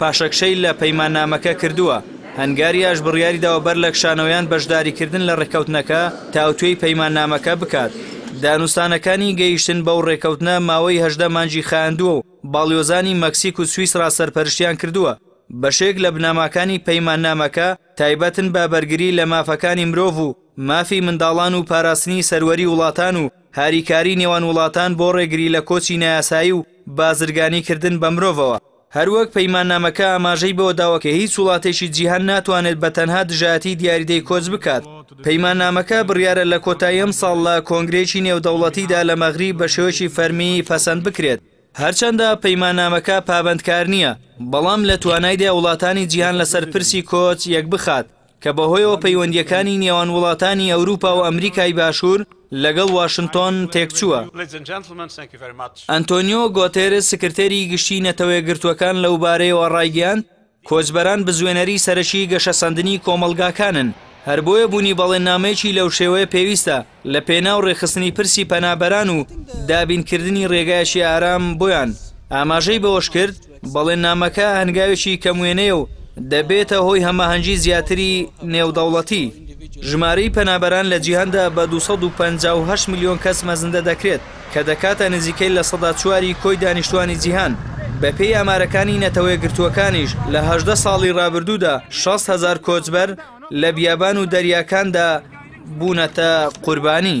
پاشەکشەی لە پەیماننامەکە کردووە، هەنگاریاش بڕیاریداوە بەر لە کشانەوەیان بەشداریکردن لە ڕێککەوتنەکە تاوتوێی پەیماننامەکە بکات. دانوستانەکانی گەیشتن بەو ڕێککەوتنە ماوەی هەژدە مانگی خایاندووە و باڵیۆزانی مەکسیک و سویسڕا سەرپەرشتیان کردووە، بەشێک لە بنەماکانی پەیماننامەکە تایبەتن بە بەرگری لە مافەکانی مرۆڤ و مافی منداڵان و پاراستنی سەروەری وڵاتان و هاریکاریی نێوان وڵاتان بۆ ڕێگری لە کۆچی نایاسایی و بازرگانیکردن بە مرۆڤەوە. هەروەک پەیماننامەکە ئاماژەی بەوەداوە کە هیچ وڵاتێکی جیهان ناتوانێت بە تەنها دژایەتی دیاریدەی کۆچ بکات. پەیماننامەکە بڕیارە لە کۆتایی ئەمساڵ لە کۆنگرەیەکی نێودەوڵەتیدا لە مەغریب بە شێوەیەکی فەرمی پەسەند بکرێت. هەرچەندە پەیماننامەکە پابەندکارنییە، بەڵام لە توانایدایە وڵاتانی جیهان لەسەر پرسی کۆچ یەکبخات. کە بەهۆیەوە پەیوەندییەکانی نێوان وڵاتانی ئەوروپا و ئەمریکای باشوور لەگەڵ واشنتۆن تێکچووە. ئەنتۆنیۆ گۆتێرس سکرتێری گشتی نەتەوەیەکگرتووەکان لەوبارەیەوە ڕایگەیاند، کۆچبەران بزوێنەری سەرەکی گەشەسەندنی کۆمەڵگاکانن، هەر بۆیە بوونی بەڵێننامەیەکی لەوشێوەیە پێویستە، لە پێناو ڕێکخستنی پرسی پەنابەران و دابینکردنی ڕێگایەکی ئارام بۆیان، ئاماژەی بەوەشکرد، بەڵێننامەکە هەنگاوێکی کەم وێنەیە و دەبێتە هۆی هەماهەنگی زیاتری نێودەوڵەتی. ژمارەی پەنابەران لە جیهاندا بە دوو سەد و پەنجا و هەشت ملیۆن کەس مەزندە دەکرێت، کە دەکاتە نزیکەی لە سەدا چواری کۆی دانیشتووانی جیهان. بەپێی ئامارەکانی نەتەوەیەکگرتووەکانیش لە هەژدە ساڵی ڕابردوودا شەست هەزار کۆچبەر لە بیابان و دەریاکاندا بوونەتە قوربانی.